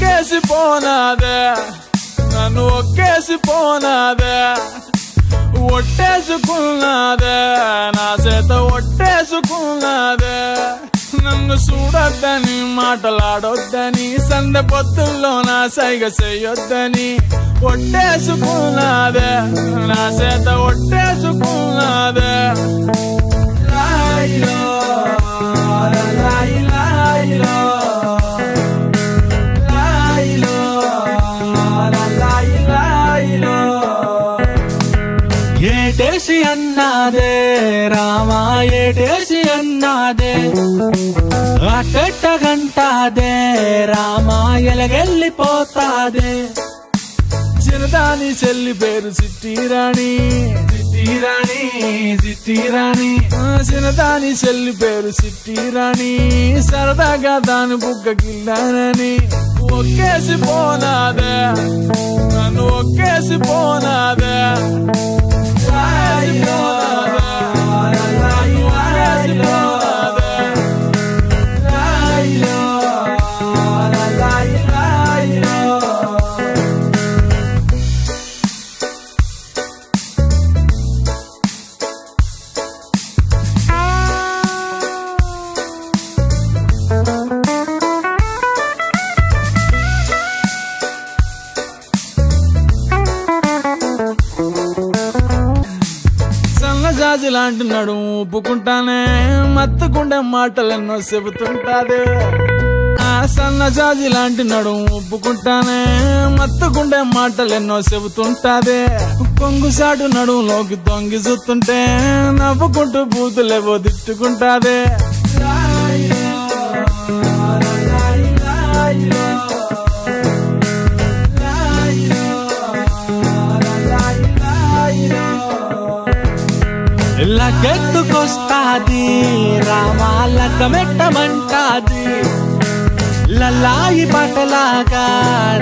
ఒక్కేసి పోనాదే. నన్ను ఒక్కేసిపోనాదే ఒట్టేసుకున్నాదే. నా చేత ఒట్టేసుకున్నాదే. నన్ను చూడొద్దని మాటలాడొద్దని సందె పొత్తుల్లో నా సైగ చేయొద్దని ఒట్టేసుకున్నాదే. నా చేత ఒట్టేసుకున్నాదే ఏటేసి అన్నాదే రామా ఏటేసి అన్నాదే. అట్టెట్ట గంటాదే రామా ఎలగెళ్ళిపోతాదే. చిరదాని చెల్లి పేరు సిట్టిరాణి. సిట్టిరాణి సిట్టిరాణి. ఆ, చిరదాని చెల్లి పేరు సిట్టిరాణి. సరదాగా దాని బుగ్గ గిల్లానని ఒక్కేసి పోనాదే. నన్ను ఒక్కేసి పోనాదే. సన్నజాజి లాంటి నడుము ఊపుకుంటానే మత్తుకుండే మాటలెన్నో చెబుతుంటాదే. ఆ సన్నజాజి లాంటి నడుము ఊపుకుంటానే మత్తుకుండే మాటలెన్నో చెబుతుంటాదే. కొంగుసాటు నడుములోకి తొంగి చూస్తుంటే నవ్వుకుంటూ బూతులేవో తిట్టుకుంటాదే లగ్గెత్తుకొస్తాది రామా లగ్గమెట్టమంటాది లలాయి పాటలాగా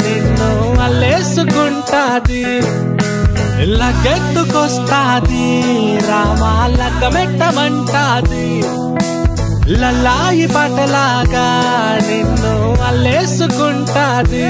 నిన్ను అల్లేసుకుంటాది. లగ్గెత్తుకొస్తాది రామా లగ్గమెట్టమంటాది లలాయి పాటలాగా నిన్ను అల్లేసుకుంటాది.